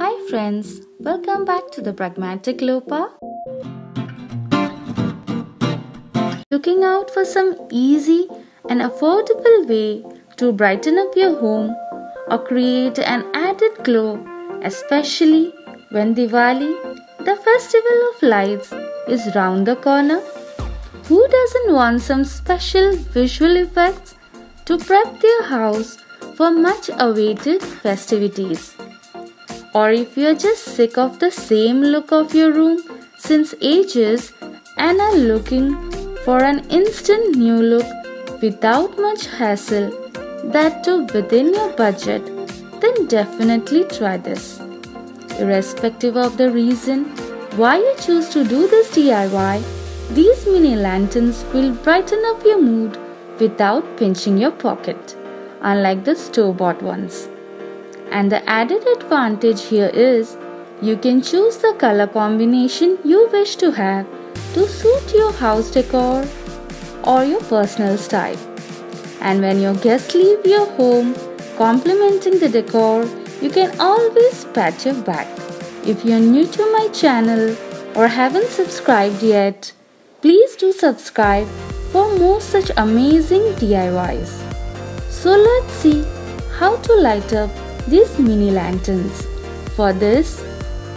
Hi friends, welcome back to the Pragmatic Lopa. Looking out for some easy and affordable way to brighten up your home or create an added glow, especially when Diwali, the festival of lights, is round the corner? Who doesn't want some special visual effects to prep their house for much awaited festivities? Or if you're just sick of the same look of your room since ages and are looking for an instant new look without much hassle, that too within your budget, then definitely try this. Irrespective of the reason why you choose to do this DIY, these mini lanterns will brighten up your mood without pinching your pocket, unlike the store bought ones. And the added advantage here is you can choose the color combination you wish to have to suit your house decor or your personal style. And when your guests leave your home complementing the decor, you can always pat your back. If you're new to my channel or haven't subscribed yet, please do subscribe for more such amazing DIYs. So let's see how to light up these mini lanterns. For this,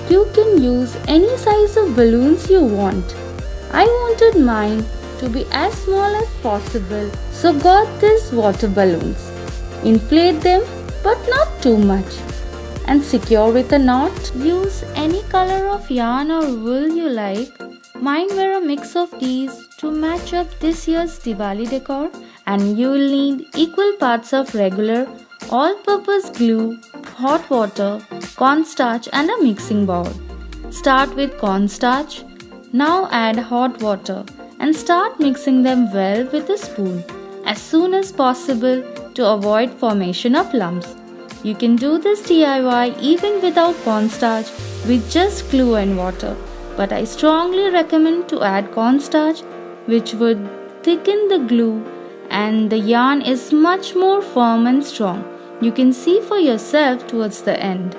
you can use any size of balloons you want. I wanted mine to be as small as possible so got these water balloons. Inflate them but not too much and secure with a knot. Use any color of yarn or wool you like. Mine were a mix of these to match up this year's Diwali decor and you will need equal parts of regular all-purpose glue, hot water, cornstarch and a mixing bowl. Start with cornstarch. Now add hot water and start mixing them well with a spoon as soon as possible to avoid formation of lumps. You can do this DIY even without cornstarch with just glue and water, but I strongly recommend to add cornstarch which would thicken the glue and the yarn is much more firm and strong. You can see for yourself towards the end.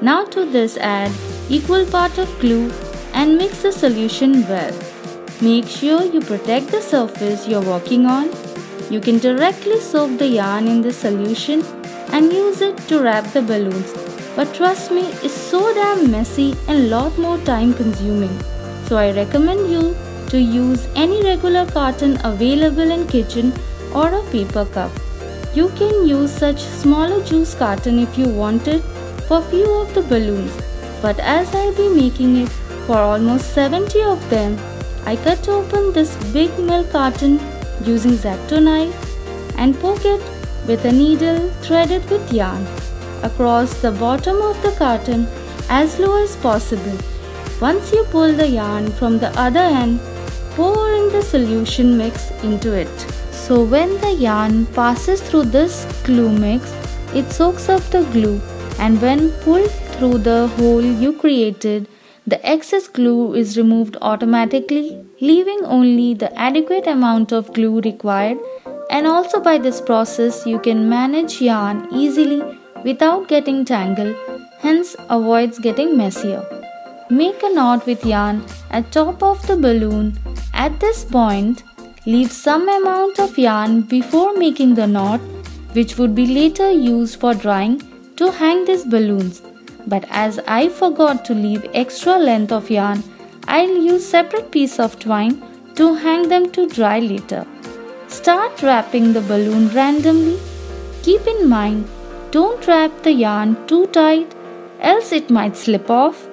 Now to this add equal part of glue and mix the solution well. Make sure you protect the surface you're working on. You can directly soak the yarn in the solution and use it to wrap the balloons. But trust me, it's so damn messy and lot more time consuming. So I recommend you to use any regular carton available in kitchen or a paper cup. You can use such smaller juice carton if you want it for few of the balloons. But as I'll be making it for almost 70 of them, I cut open this big milk carton using X-Acto knife and poke it with a needle threaded with yarn across the bottom of the carton as low as possible. Once you pull the yarn from the other end, pour in the solution mix into it. So when the yarn passes through this glue mix, it soaks up the glue and when pulled through the hole you created, the excess glue is removed automatically, leaving only the adequate amount of glue required and also by this process you can manage yarn easily without getting tangled, hence avoids getting messier. Make a knot with yarn at top of the balloon. At this point, Leave some amount of yarn before making the knot which would be later used for drying to hang these balloons. But as I forgot to leave extra length of yarn, I'll use separate piece of twine to hang them to dry later. Start wrapping the balloon randomly. Keep in mind, don't wrap the yarn too tight else it might slip off,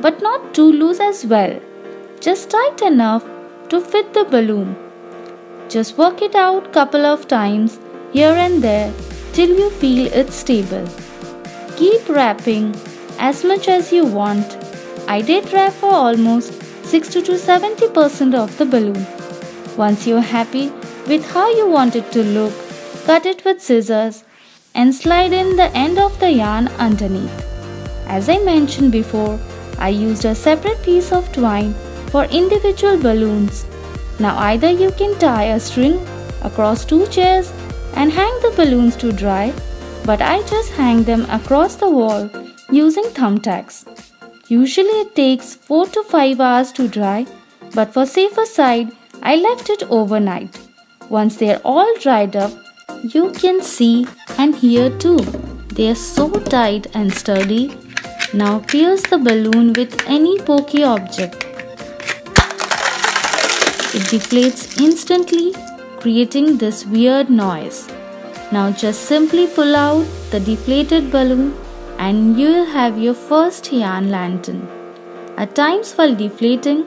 but not too loose as well. Just tight enough to fit the balloon. Just work it out couple of times here and there till you feel it's stable. Keep wrapping as much as you want. I did wrap for almost 60 to 70% of the balloon. Once you're happy with how you want it to look, cut it with scissors and slide in the end of the yarn underneath. As I mentioned before, I used a separate piece of twine for individual balloons now either you can tie a string across two chairs and hang the balloons to dry, but I just hang them across the wall using thumbtacks. Usually it takes 4 to 5 hours to dry, but for safer side, I left it overnight. Once they are all dried up, you can see and hear too. They are so tight and sturdy. Now pierce the balloon with any pokey object. It deflates instantly, creating this weird noise. Now just simply pull out the deflated balloon and you will have your first yarn lantern. At times while deflating,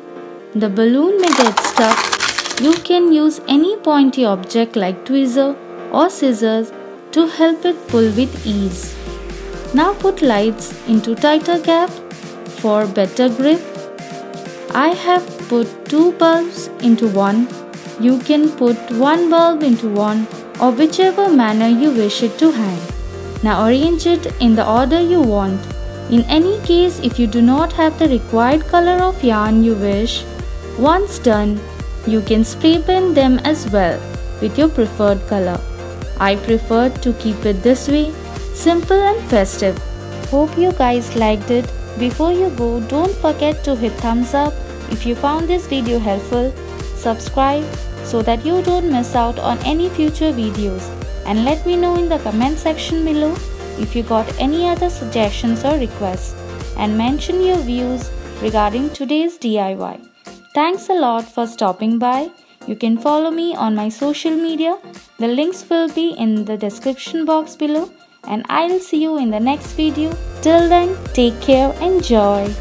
the balloon may get stuck. You can use any pointy object like tweezer or scissors to help it pull with ease. Now put lights into tighter gap for better grip. I have put two bulbs into one. You can put one bulb into one or whichever manner you wish it to hang. Now arrange it in the order you want. In any case, if you do not have the required color of yarn you wish, once done, you can spray paint them as well with your preferred color. I prefer to keep it this way, simple and festive. Hope you guys liked it. Before you go, don't forget to hit thumbs up if you found this video helpful, subscribe so that you don't miss out on any future videos and let me know in the comment section below if you got any other suggestions or requests and mention your views regarding today's DIY. Thanks a lot for stopping by. You can follow me on my social media. The links will be in the description box below and I'll see you in the next video. Till then, take care, enjoy.